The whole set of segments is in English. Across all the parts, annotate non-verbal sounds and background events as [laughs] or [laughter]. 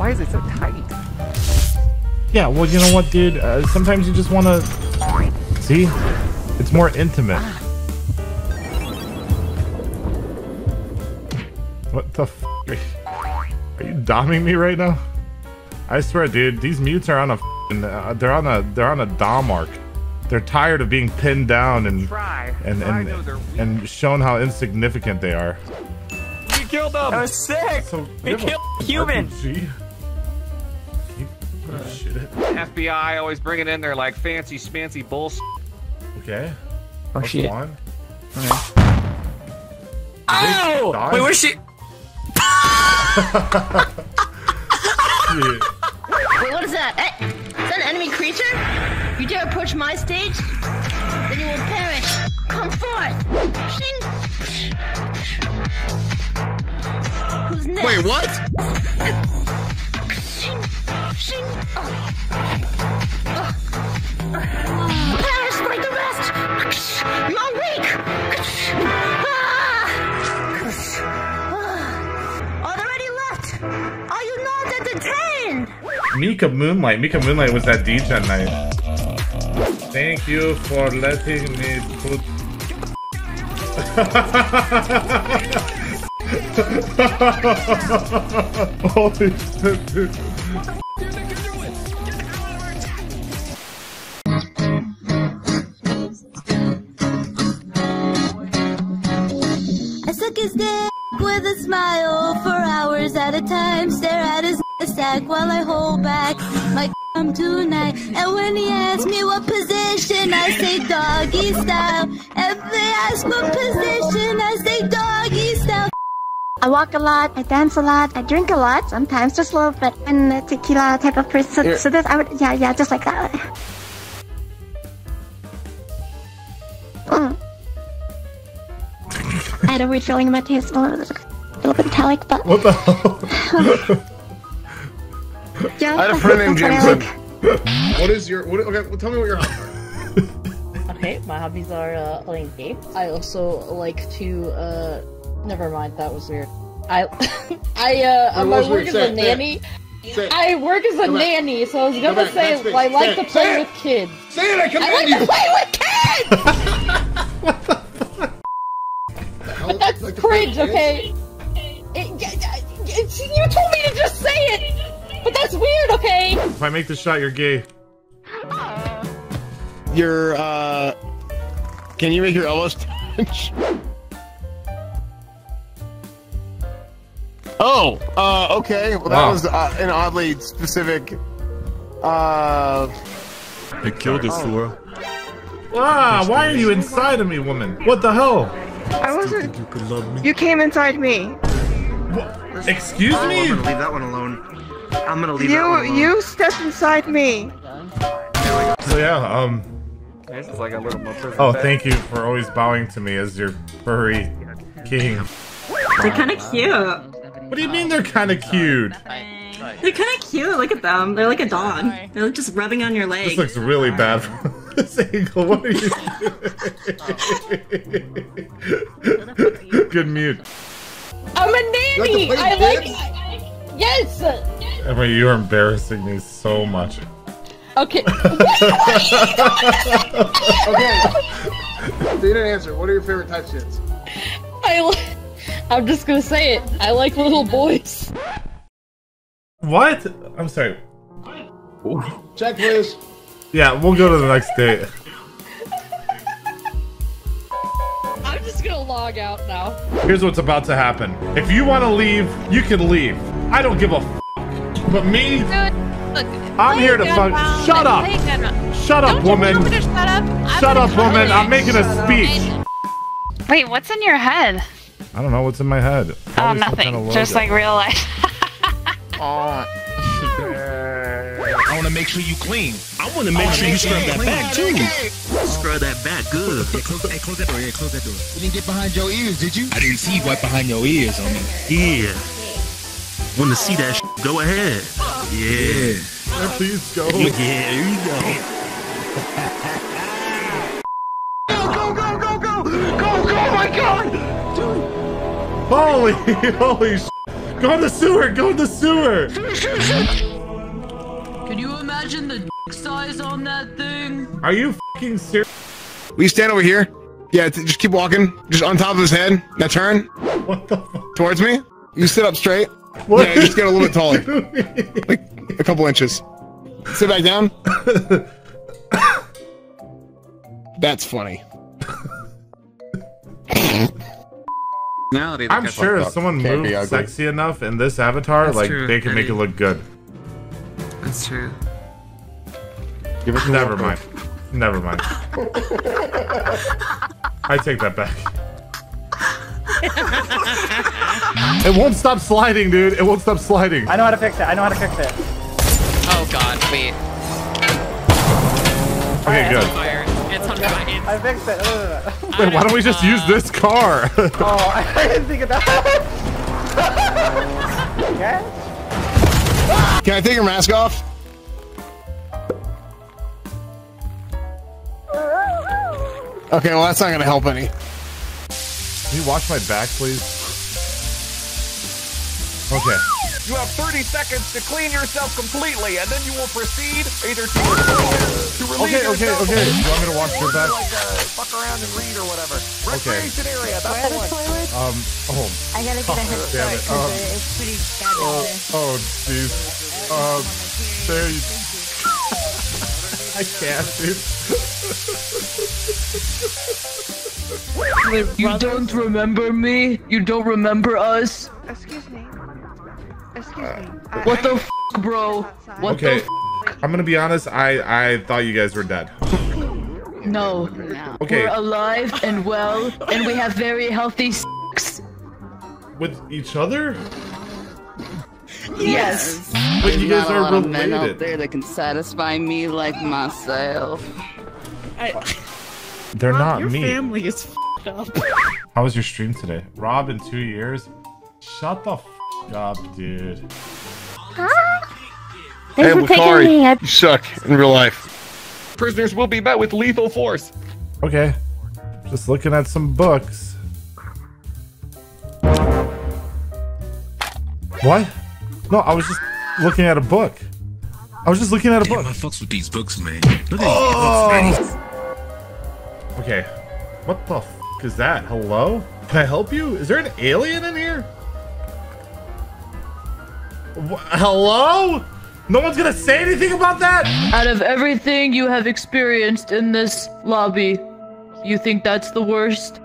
Why is it so tight? Yeah, well, you know what, dude? Uh, sometimes you just want to... See? It's more intimate. What the f***? Are you doming me right now? I swear, dude, these mutes are on a f***ing, uh, they're on a they're on a dom arc. They're tired of being pinned down and Try. and and, know they're weak. and shown how insignificant they are. You killed them. That was sick. So He you a killed human. RPG? You- oh, shit. FBI always bringing in their like fancy smancy bullshit. Okay. Oh What's shit. one? Oh! die? Wait, where's she? Wait, what is that? Eh, is that an enemy creature? You dare approach my stage? Then you will perish. Come forth! Shing! Who's next? Wait, what? Shing! Oh. Oh. The rest! You're weak! Ah. Are there any left? Are you not entertained? Mika Moonlight. Mika Moonlight was that DJ night. Thank you for letting me put. [laughs] Holy shit, dude. His dick with a smile for hours at a time. Stare at his sack while I hold back my cum tonight. And when he asks me what position, I say doggy style. If they ask what position, I say doggy style. I walk a lot, I dance a lot, I drink a lot, sometimes just a little bit, and a tequila type of person. So, so this, I would, yeah, yeah, just like that. Had a weird feeling in my taste, a little, a little bit metallic, but What the hell? [laughs] yeah. I had a friend named that's Jameson. What is your? What, okay, well, tell me what your hobbies are. Okay, my hobbies are uh, playing games. I also like to. uh... Never mind, that was weird. I, [laughs] I, uh, Wait, I what work weird? as Say a it, nanny. I work as a Go back. nanny, so I was gonna back, say backspace. I like Say to play it. with kids. Say it, I command I command like you. to play with kids. [laughs] But That's cringe, okay? It, yeah, yeah, it's- you told me to just say it, but that's weird, okay? If I make the shot, you're gay. You're uh, can you make your elbows touch? [laughs] Oh, uh, okay. Well, that Wow. was uh, an oddly specific. Uh, I killed it, Sora. Ah, why are you inside of me, woman? What the hell? I wasn't. Think you could love me? You came inside me. Excuse me? I'm gonna leave that one alone. I'm gonna leave that one You alone. you stepped inside me. So yeah, um. This is like a little more Oh, bed. thank you for always bowing to me as your furry king. They're kind of cute. What do you mean they're kind of cute? They're kind of cute. Look at them. They're like a dog. They're like just rubbing on your leg. This looks really bad from this angle. What are you doing? [laughs] Good mute. I'm a nanny. You like to play I like. kids? I- yes. Emma, you're embarrassing me so much. Okay. [laughs] okay. so you didn't answer. What are your favorite type shits? I. Li- I'm just gonna say it. I like little boys. What? I'm sorry. Check, please. Yeah, we'll go to the next date. I'm just gonna log out now. Here's what's about to happen. If you want to leave, you can leave. I don't give a f- But me, Dude, look. I'm here to fuck- round, Shut up. play gun round. shut up, Don't you woman. tell me to shut up. I'm Shut up, woman. it. I'm making a speech. Wait, what's in your head? I don't know what's in my head. Oh, Probably some nothing. kind of Just like real life. I want to make sure you clean. I want to make sure you scrub that back too. Scrub that back good. Hey, close, hey, close that door. Yeah, close that door. You didn't get behind your ears, did you? I didn't see you right behind your ears on me. Yeah. Want to see that? Sh- go ahead. Yeah. [laughs] Please go. Yeah. Here you go. Go, go, go, go, go, go! Oh my God! Holy, [laughs] holy sh- Go in the sewer! Go in the sewer! [laughs] Can you imagine the dick size on that thing? Are you fucking serious? Will you stand over here? Yeah, just keep walking. Just on top of his head. Now turn. What the fuck? Towards me. You sit up straight. What Yeah, just get a little bit [laughs] taller. like a couple inches. Sit back down. [coughs] That's funny. I'm sure if someone Can't be moved ugly. sexy enough in this avatar, That's like true. they can make it look good. That's true. Give us a Never little- mind. Never mind. I take that back. it won't stop sliding, dude. It won't stop sliding. I know how to fix it. I know how to fix it. Oh god, wait. Okay, good. Fire. It's on fire. I fixed it. Ugh. Wait, why don't we just use this car? [laughs] Oh, I [laughs] didn't think of that. okay. [laughs] Can I take your mask off? Okay, well that's not gonna help any. Can you watch my back, please? Okay. You have 30 seconds to clean yourself completely, and then you will proceed either to to relieve Okay, okay, yourself okay. of- You want me to watch your back? Like, uh, fuck around and read or whatever. Okay. Recreation area. That's the one. Um. Oh. I gotta get a head [laughs] Damn start it. 'cause Um, it's pretty bad Oh, out there. oh, jeez. Um. There you. go. [laughs] I can't, dude. [laughs] You don't remember me? You don't remember us? Excuse me. Excuse me. Uh, I- What the I- f, bro? What Okay. the f? I'm gonna be honest. I I thought you guys were dead. No. Okay. We're alive and well, and we have very healthy sex. With each other? Yes. But you guys not a are lot of men out there that can satisfy me like myself. They're not your me. family is f***ed up. [laughs] How was your stream today? Rob, in two years? Shut the f up, dude. Hey, Lucari, you suck in real life. Prisoners will be met with lethal force. Okay. Just looking at some books. What? No, I was just looking at a book. I was just looking at a book. Damn, I fucks with these books, man. Look at Oh! these books, man. Okay. What the f is that? Hello? Can I help you? Is there an alien in here? Wh- Hello? No one's gonna say anything about that? Out of everything you have experienced in this lobby, you think that's the worst?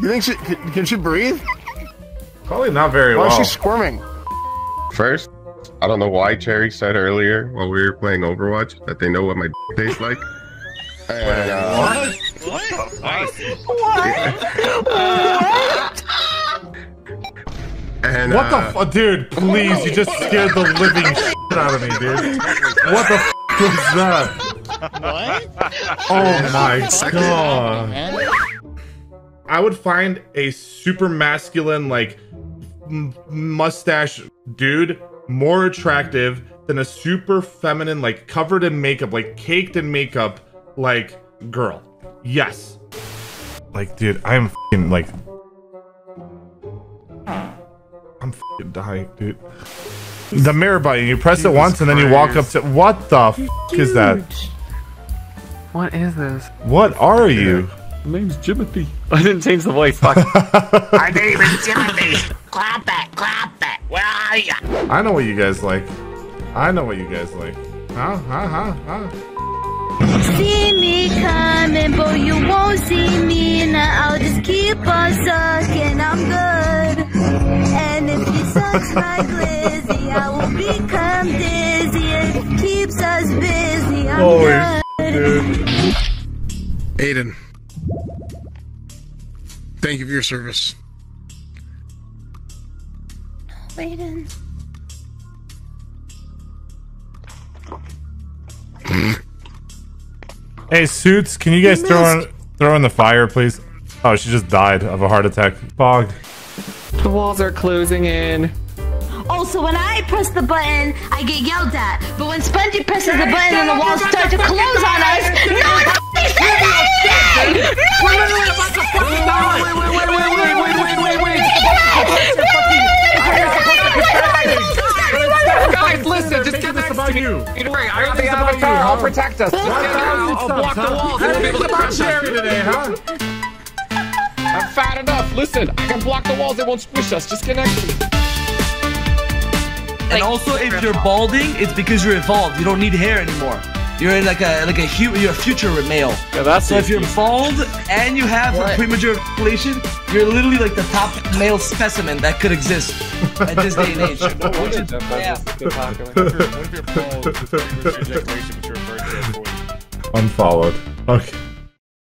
You think she can, can she breathe? Probably not very Why well. is she squirming? First, I don't know why Cherry said earlier while we were playing Overwatch that they know what my [laughs] tastes like. And, uh, And, what uh, the f- dude? Please, you just scared the living [laughs] shit out of me, dude. What the f- was that? What? Oh my god! I would find a super masculine, like m- mustache dude more attractive than a super feminine, like covered in makeup, like caked in makeup, like girl. Yes. Like, dude, I'm fing like. I'm fing dying, dude. The mirror button, you press it Jesus once and then you walk up to. What the f is that? What is this? What are you? My name's Jimothy. I didn't change the voice. Fuck. [laughs] My name is Timothy. Clap it, clap it. Where are ya? I know what you guys like. I know what you guys like. Huh? Huh? Huh? Huh? See me coming, but you won't see me. Now I'll just keep on sucking, I'm good. And if he sucks like Lizzie, I will become dizzy. It keeps us busy, I'm Holy good. Aiden. Thank you for your service. Waiting. [laughs] Hey, suits, can you guys throw in, throw in the fire, please? Oh, she just died of a heart attack. Bog. The walls are closing in. Also, when I press the button, I get yelled at. But when Spongy presses the button and the walls start to close on us, no one wait, wait, wait, wait, Guys, listen, just get this about you. Either way, I got the avatar. I'll protect us. Just get out. I'll block the walls. You'll be able to protect Sherry today, huh? I'm fat enough. Listen, I can block the walls. It won't squish us. Just connect me. And also, if you're balding, it's because you're evolved. You don't need hair anymore. You're in like a like a hu- you're a future male. Yeah, that's so if you're bald and you have a premature ejaculation, you're literally like the top male specimen that could exist at this day and age. [laughs] yeah. Unfollowed. Okay.